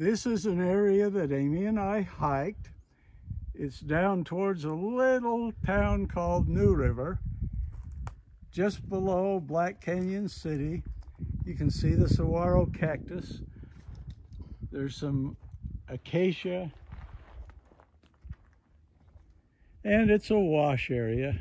This is an area that Amy and I hiked. It's down towards a little town called New River, just below Black Canyon City. You can see the saguaro cactus. There's some acacia and it's a wash area.